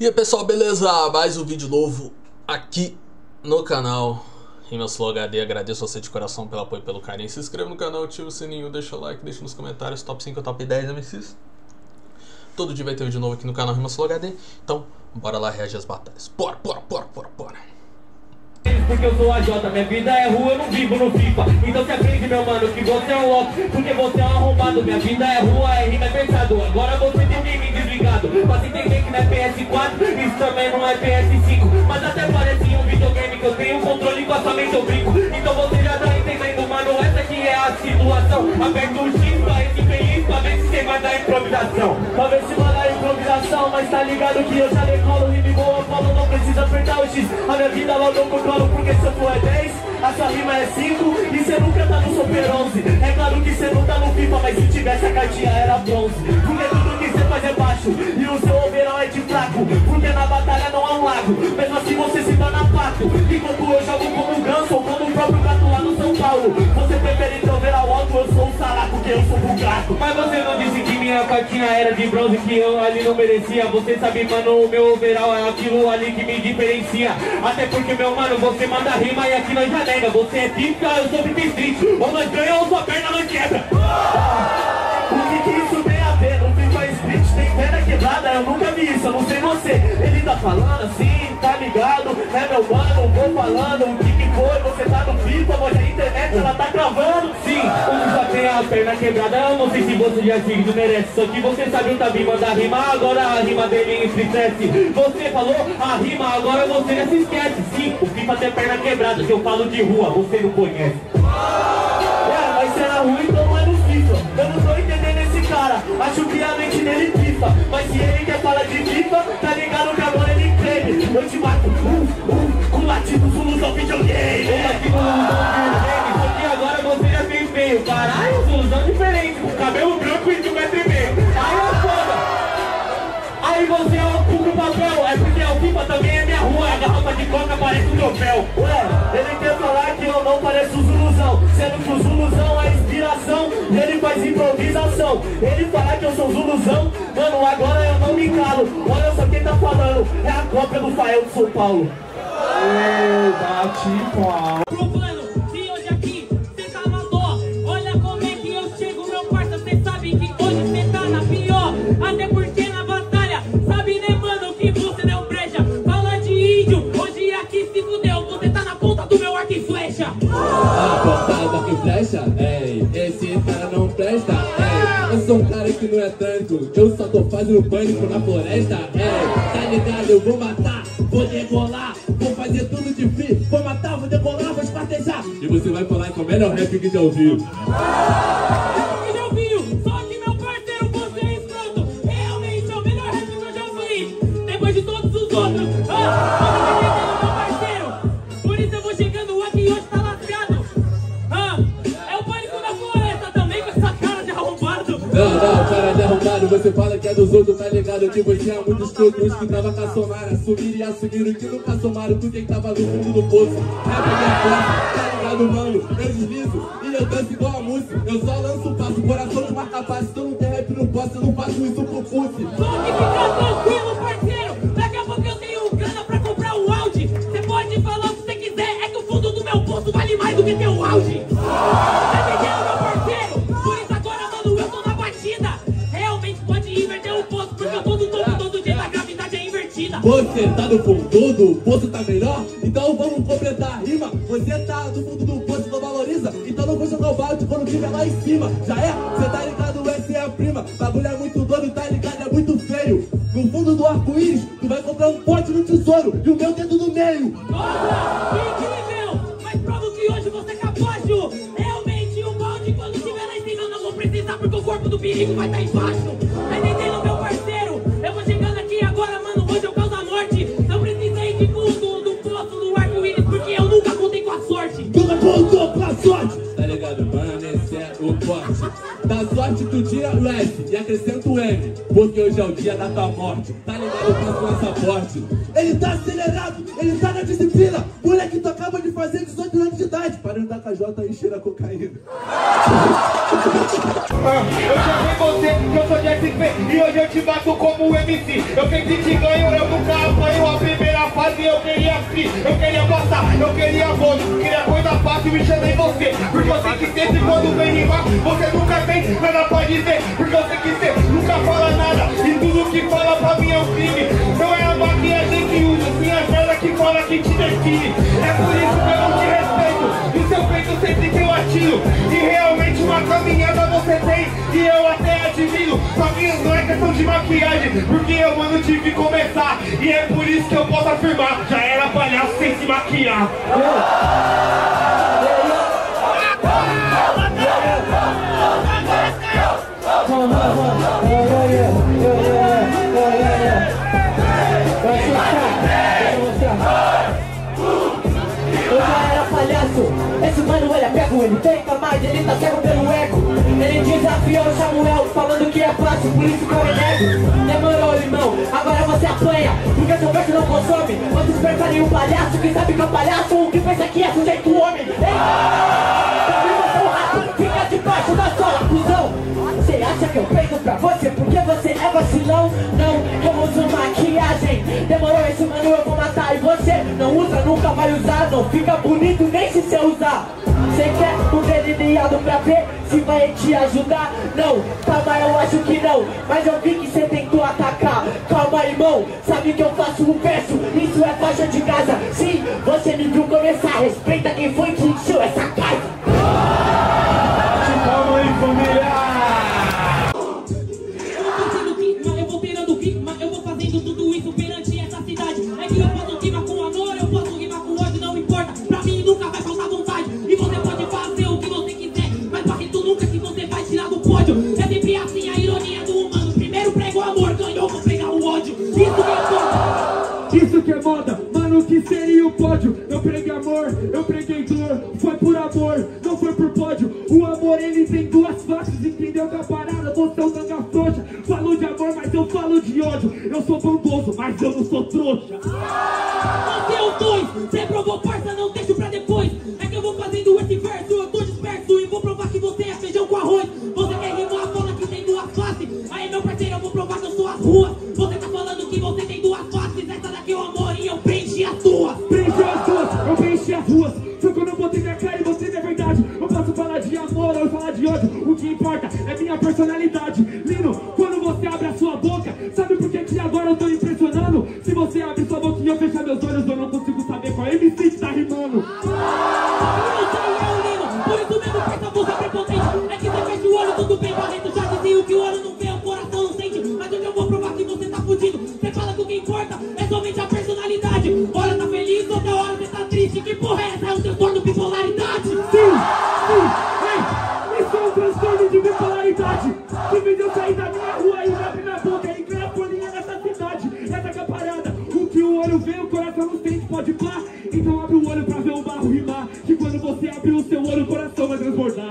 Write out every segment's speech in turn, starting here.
E aí pessoal, beleza? Mais um vídeo novo aqui no canal Rimas Flow HD. Agradeço você de coração pelo apoio e pelo carinho. Se inscreva no canal, ativa o sininho, deixa o like, deixa nos comentários top 5 ou top 10 MCs. Todo dia vai ter vídeo novo aqui no canal Rimas Flow HD. Então, bora lá reagir às batalhas. Bora, bora, bora, bora, bora. Porque eu sou a Jota, minha vida é rua, eu não vivo no FIFA Então se aprende meu mano que você é um louco Porque você é um arrombado, minha vida é rua, é rima, é pensado Agora você tem game desligado Pra se entender que não é PS4, isso também não é PS5 Mas até parece um videogame que eu tenho controle com a sua mente eu brinco. Então você já tá entendendo, mano, essa aqui é a situação Aperta o X pra esse feliz, pra ver se você vai dar improvisação. Pra ver se mandar improvisação, mas tá ligado que eu já decolo Rime boa, falo, não precisa apertar o X. A minha vida logo eu controlo porque se eu for é 10 A sua rima é 5 e cê nunca tá no Super 11 É claro que cê não tá no FIFA, mas se tivesse a cartinha era bronze não lago, mesmo assim você se torna pato Enquanto eu jogo como um ganso ou como o próprio gato lá no São Paulo. Você prefere ter overall alto, eu sou um salaco, porque eu sou um gato. Mas você não disse que minha cartinha era de bronze, que eu ali não merecia. Você sabe, mano, o meu overall é aquilo ali que me diferencia. Até porque, meu mano, você manda rima e aqui nós já nega. Você é pica, eu sou street. Ou nós ganha ou sua perna nós quebra. O que que isso tem a ver? No FIFA Street tem perna quebrada? Eu nunca vi isso, eu não sei você. Ele tá falando assim, ligado? Né meu mano, vou falando O que que foi? Você tá no FIFA, hoje a internet ela tá cravando Sim, um só tem a perna quebrada. Eu não sei se você já seguido merece. Só que você sabe o Tabi mandar rima. Agora a rima dele entristece. Você falou a rima, agora você já se esquece. Sim, o FIFA tem a perna quebrada. Se eu falo de rua, você não conhece. É, mas se era ruim, a de coca parece um troféu. Ué, ele quer falar que eu não pareço Zuluzão, sendo que o Zuluzão é inspiração, ele faz improvisação. Ele falar que eu sou Zuluzão, mano, agora eu não me calo. Olha só quem tá falando, é a cópia do Fael de São Paulo. Ei, bate pau. Que flecha, ei, esse cara não presta, ei. Eu sou um cara que não é tanto, eu só tô fazendo pânico na floresta, ei. Tá ligado, eu vou matar, vou degolar, vou fazer tudo de free, vou matar, vou degolar, vou espartejar. E você vai falar que é o melhor rap que já ouviu. Não, não, cara de arrombado, você fala que é dos outros, tá ligado? Que você é muito escroto, os que tava com a somara. Assumir e assumiram que nunca somaram com quem tava no fundo do poço. Rap minha força, tá ligado, mano? Eu deslizo e eu danço igual a música. Eu só lanço passo, coração de marca passe Se eu não tem rap, não posso, eu não faço isso pro Pussy Só que fica tranquilo, parceiro. Daqui a pouco eu tenho grana pra comprar um Audi. Você pode falar o que você quiser É que o fundo do meu poço vale mais do que teu auge Tá no fundo do poço, tá melhor? Então vamos completar a rima. Você tá no fundo do poço, não valoriza? Então não jogar o balde quando tiver lá em cima. Já é? Você tá ligado? Essa é a prima. Bagulho é muito doido, tá ligado? É muito feio. No fundo do arco-íris, tu vai comprar um pote no tesouro e o meu dedo no meio. Nossa, que incrível! Mas provo que hoje você é capaz, Ju. Realmente, o balde quando estiver lá em cima eu não vou precisar porque o corpo do perigo vai estar embaixo. Tá entendendo, tu tira o S e acrescenta o M. Porque hoje é o dia da tua morte. Tá ligado? Eu faço passaporte. Ele tá acelerado, ele tá na disciplina. Moleque, tu acaba de fazer 18 anos de idade. Para andar com a J e cheira cocaína. Ah, eu chamei você, que eu sou P E hoje eu te bato como MC Eu sempre te ganho, eu nunca apanho A primeira fase eu queria free Eu queria passar, eu queria voto. Queria coisa fácil e chamei você Porque eu sei que sempre quando vem rimar Você nunca tem nada pra dizer Porque eu sei que você nunca fala nada E tudo que fala pra mim é um crime. Não é a maquiagem que usa Sim a merda que fala que te define. É por isso que eu não te respeito. No seu peito sempre tem latinho E realmente uma caminhada você tem E eu até admiro Pra não é questão de maquiagem Porque eu, mano, tive que começar. E é por isso que eu posso afirmar Já era palhaço sem se maquiar. Eu já era palhaço, esse mano ele é pego, ele tenta mais, ele tá cego Samuel, falando que é fácil, por isso que eu Demorou, irmão, agora você apanha, porque seu verso não consome. Você despertaria um palhaço, que sabe que é um palhaço, o que pensa que é sujeito homem. Ei! Tá vindo seu rato, fica debaixo da sola, cuzão. Você acha que eu pego pra você porque você é vacilão? Não, eu uso maquiagem. Demorou esse mano, eu vou matar E você não usa, nunca vai usar Não fica bonito nem se você usar Você quer um delineado pra ver se vai te ajudar? Não, calma, eu acho que não. Mas eu vi que você tentou atacar. Calma, irmão, sabe que eu faço um verso? Isso é faixa de casa. Sim, você me viu começar. Respeita quem foi que encheu essa casa Eu sou bondoso, mas eu não sou trouxa. Você é o dois, você provou força, não pode pá. Então abre o olho pra ver o barro rimar. Que quando você abrir o seu olho, o coração vai transbordar.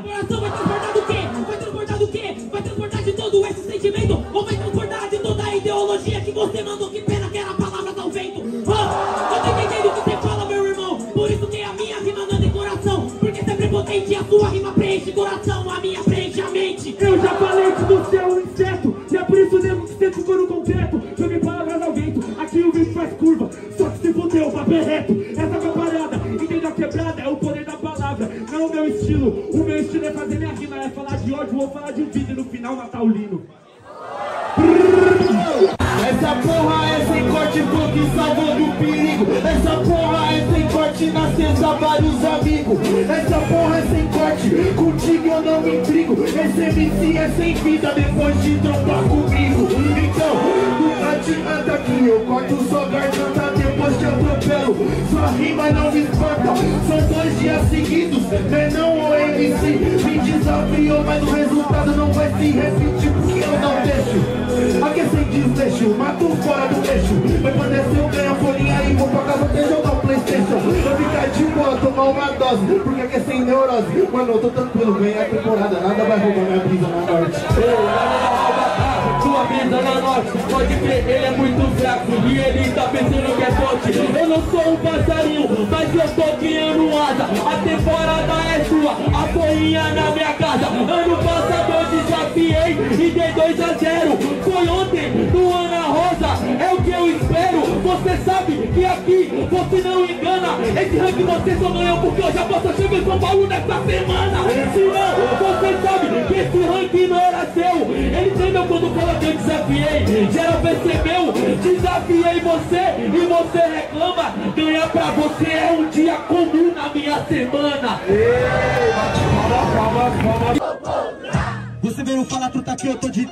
É o poder da palavra, não o meu estilo O meu estilo é fazer minha rima É falar de ódio ou falar de vídeo no final natalino essa porra é sem corte, foi que salvou do perigo. Essa porra é sem corte, na cesta vários amigos. Essa porra é sem corte, contigo eu não me intrigo. Esse MC é sem vida depois de trompar comigo. Não adianta que eu corto sua garganta depois te atropelo. Sua rima não me espanta, são dois dias seguidos. Menão ou MC me desafiou, mas o resultado não vai se repetir porque eu não deixo. Aqui sem desleixo, mato fora do eixo. Vai poder ser eu ganhar folhinha e vou pra casa até jogar um Playstation. Vou ficar de boa, tomar uma dose Porque aqui sem neurose. Mano, eu tô tranquilo, ganhar a temporada. Nada vai roubar minha brisa na mina Zona Norte, pode crer, ele é muito fraco E ele tá pensando que é forte. Eu não sou um passarinho, mas eu tô criando asa. A temporada é sua, a porrinha na minha casa. Ano passado eu desafiei e dei 2 a 0 Foi ontem, no Ana Rosa, é o que eu espero. Você sabe que aqui você não engana. Esse ranking você só ganhou porque eu já posso chegar em São Paulo nessa semana. Se não, quando falou que eu desafiei Geral percebeu, desafiei você E você reclama Ganhar pra você é um dia comum na minha semana. Você veio falar truta que eu tô de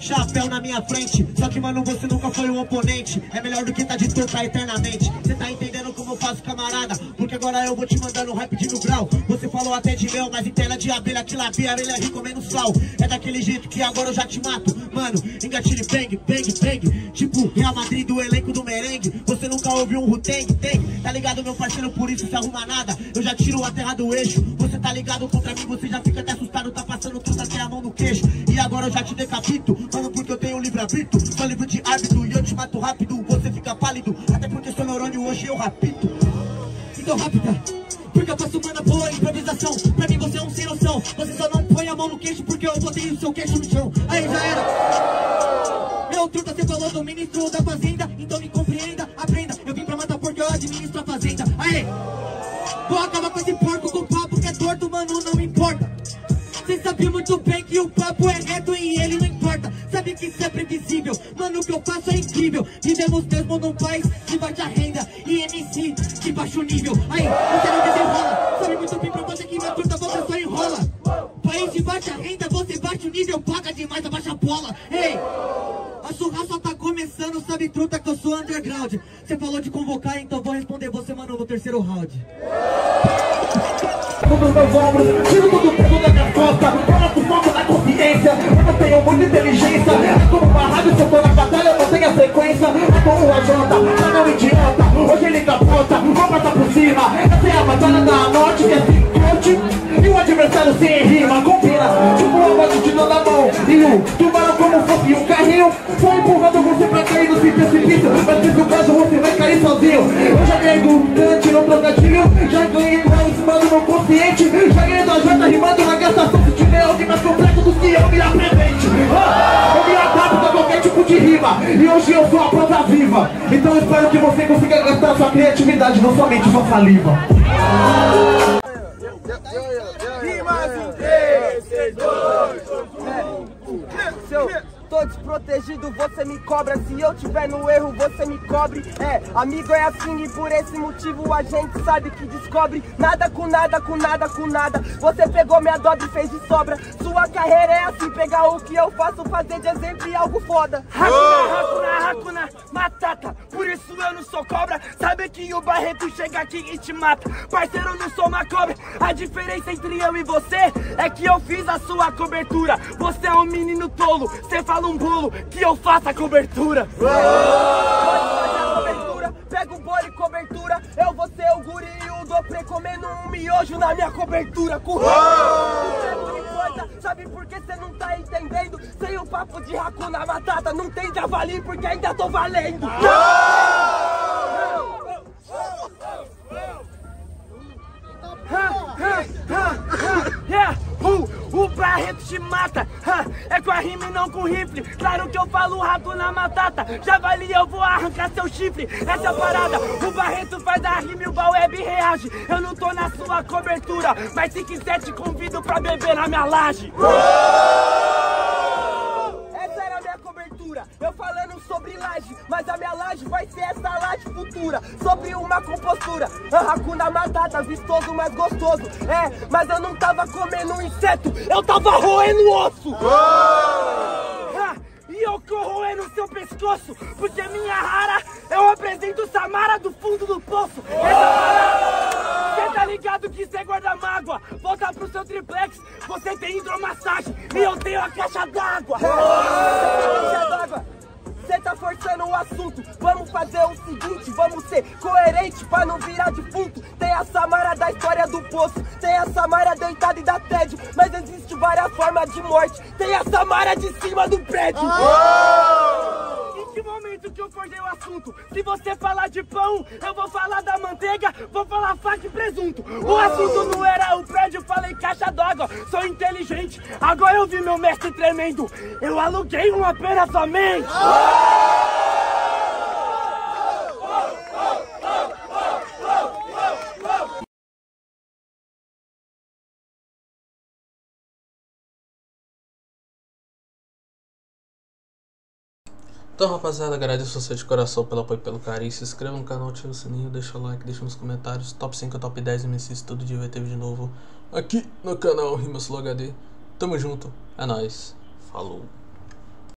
chapéu na minha frente. Só que mano, você nunca foi um oponente. É melhor do que tá de tocar eternamente. Cê tá entendendo como eu faço camarada? Porque agora eu vou te mandando um rap de mil grau. Você falou até de mel, mas em tela de abelha Que labia, abelha ri comendo sal. É daquele jeito que agora eu já te mato. Mano, engatilhe bang, bang, bang. Tipo Real Madrid do elenco do merengue. Você nunca ouviu um Ruteng, tem Tá ligado meu parceiro, por isso se arruma nada. Eu já tiro a terra do eixo. Você tá ligado? Contra mim, você já fica até assustado. Tá passando tudo até a mão no queixo. E agora eu já te decapito Mano, porque eu tenho livre-arbítrio Sou livre de árbitro e eu te mato rápido. Você fica pálido, até porque seu neurônio hoje eu rapito. Então rápida. Porque eu faço mana boa improvisação. Pra mim você é um sem noção. Você só não põe a mão no queixo Porque eu botei o seu queixo no chão. Aí já era. Meu truta, você falou do ministro da fazenda. Então me compreenda, aprenda. Eu vim pra matar porque eu administro a fazenda. Aê Vou acabar com esse porco com papo que é torto, mano, não importa. Cê sabe muito bem que isso é previsível, mano, o que eu faço é incrível. Vivemos mesmo num país de baixa renda E MC de baixo nível. Aí, você não desenrola Sabe muito bem pra você que minha truta você só enrola. País de baixa renda, você baixa o nível Paga demais, abaixa a bola. Ei, a surra só tá começando, sabe truta que eu sou underground. Você falou de convocar, então vou responder você, mano, no terceiro round. Ombros, a sequência É como o AJ, tá meu idiota. Hoje ele capota, vou passar por cima. Essa é a batalha da norte, que é coach E o adversário sem rima, combina Tipo uma batidinha na mão E o tubarão como fosse um carrinho. Só empurrando você pra cair no precipício. Mas se no caso você vai cair sozinho. Eu já ganhei Dante no trocadilho Já ganhei cima do meu consciente. Já ganhei da Jota rimando na gastação. Se tiver alguém mais completo do que eu, me apresente. Ah, a E hoje eu sou a prova viva. Então espero que você consiga gastar sua criatividade Não somente sua saliva. Se eu tô desprotegido, você me cobra. Se eu tiver no erro, você me cobre. É, amigo é assim e por esse motivo a gente sabe que descobre. Nada com nada, com nada, com nada. Você pegou minha dobra e fez de sobra. Sua carreira é assim, pegar o que eu faço, fazer de exemplo e algo foda. Hakuna, Hakuna, Hakuna, Matata. Por isso eu não sou cobra. Sabe que o Barreto chega aqui e te mata. Parceiro, eu não sou uma cobra. A diferença entre eu e você é que eu fiz a sua cobertura. Você é um menino tolo. Você fala um bolo que eu faço a cobertura. Pode fazer a cobertura, pega o bolo e cobertura. Eu vou ser o guri e o doprê comendo um miojo na minha cobertura. Sabe por que você não tá entendendo? Sem o papo de Hakuna Matata, não tem javali porque ainda tô valendo. Ha, rima e não com rifle. Claro que eu falo rato na matata, javali eu vou arrancar seu chifre. Essa é a parada, o Barreto faz a rima e o Baweb reage. Eu não tô na sua cobertura, mas se quiser te convido pra beber na minha laje. Laje vai ser essa laje futura, sobre uma compostura. A Hakuna Matata, vistoso, mas gostoso. É, mas eu não tava comendo um inseto, eu tava roendo osso. Ha, E eu corroendo seu pescoço, porque minha rara eu apresento Samara do fundo do poço. Essa parada, cê tá ligado que cê guarda mágoa. Volta pro seu triplex, você tem hidromassagem e eu tenho a caixa d'água. Caixa d'água. Cê você tá forçando o assunto. Vamos fazer o seguinte, vamos ser coerente pra não virar defunto. Tem a Samara da história do poço, tem a Samara deitada e da tédio. Mas existe várias formas de morte. Tem a Samara de cima do prédio. Em que momento que eu cortei o assunto? Se você falar de pão, eu vou falar da manteiga, vou falar faca e presunto. O assunto não era o prédio, falei caixa d'água. Sou inteligente, agora eu vi meu mestre tremendo. Eu aluguei uma pena somente. Então, rapaziada, agradeço você de coração pelo apoio e pelo carinho. Se inscreva no canal, ativa o sininho, deixa o like, deixa nos comentários. Top 5, top 10 MCs, dia vai ter vídeo novo aqui no canal Rimas HD. Tamo junto, é nóis, falou.